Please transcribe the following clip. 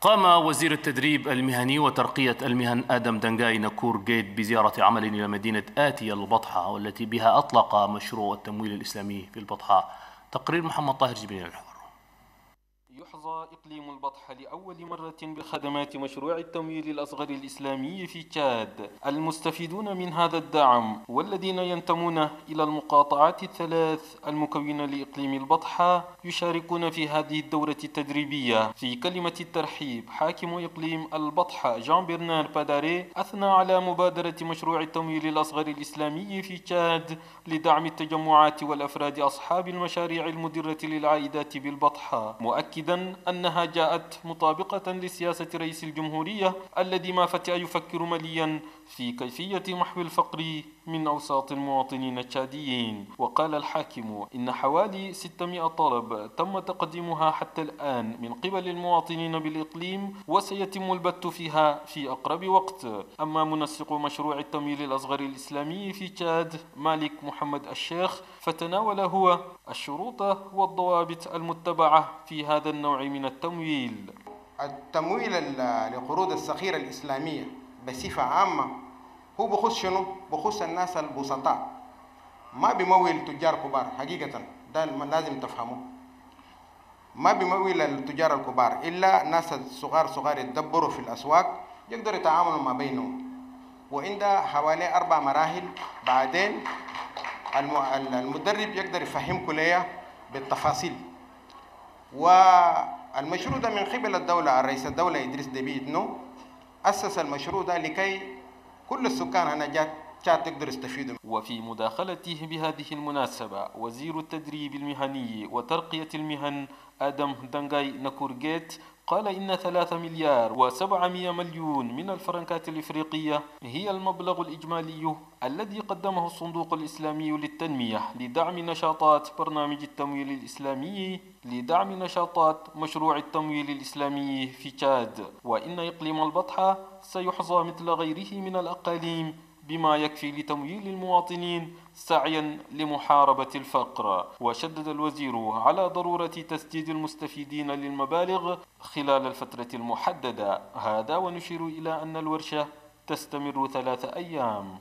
قام وزير التدريب المهني وترقية المهن آدم دنجاي نكور جيت بزيارة عمل إلى مدينة آتية البطحة والتي بها أطلق مشروع التمويل الإسلامي في البطحة. تقرير محمد طاهر جبريل الحوار يحظى إقليم البطحة لأول مرة بخدمات مشروع التمويل الأصغر الإسلامي في تشاد. المستفيدون من هذا الدعم والذين ينتمون إلى المقاطعات الثلاث المكونة لإقليم البطحة يشاركون في هذه الدورة التدريبية. في كلمة الترحيب حاكم إقليم البطحة جان برنار باداري أثنى على مبادرة مشروع التمويل الأصغر الإسلامي في تشاد لدعم التجمعات والأفراد أصحاب المشاريع المدرة للعائدات بالبطحة مؤكدا أنها جاءت مطابقة لسياسة رئيس الجمهورية الذي ما فتئ يفكر مليا في كيفية محو الفقر من أوساط المواطنين التشاديين. وقال الحاكم إن حوالي 600 طلب تم تقديمها حتى الآن من قبل المواطنين بالإقليم وسيتم البت فيها في أقرب وقت. أما منسق مشروع التمويل الأصغر الإسلامي في تشاد مالك محمد الشيخ فتناول هو الشروط والضوابط المتبعة في هذا النوع من التمويل. التمويل لقروض الصغيرة الإسلامية بصفة عامة هو بخص شنو؟ بخص الناس البسطاء. ما بيمول تجار كبار حقيقة ده لازم تفهموه ما بيمول التجار الكبار إلا ناس الصغار صغار يتدبروا في الأسواق يقدروا يتعاملوا ما بينهم. وعندها حوالي أربع مراحل بعدين المدرب يقدر يفهمكم ليا بالتفاصيل. والمشروع ده من قبل الدولة الرئيس الدولة إدريس ديبي إتنو أسس المشروع ده لكي كل السكان هنا جات تقدر يستفيدوا وفي مداخلته بهذه المناسبة وزير التدريب المهني وترقية المهن آدم دنجاي نكورجيت قال إن ثلاثة مليار وسبعمية مليون من الفرنكات الإفريقية هي المبلغ الإجمالي الذي قدمه الصندوق الإسلامي للتنمية لدعم نشاطات برنامج التمويل الإسلامي لدعم نشاطات مشروع التمويل الإسلامي في تشاد. وإن إقليم البطحة سيحظى مثل غيره من الأقاليم بما يكفي لتمويل المواطنين سعيا لمحاربة الفقر. وشدد الوزير على ضرورة تسديد المستفيدين للمبالغ خلال الفترة المحددة. هذا ونشير إلى أن الورشة تستمر ثلاث أيام.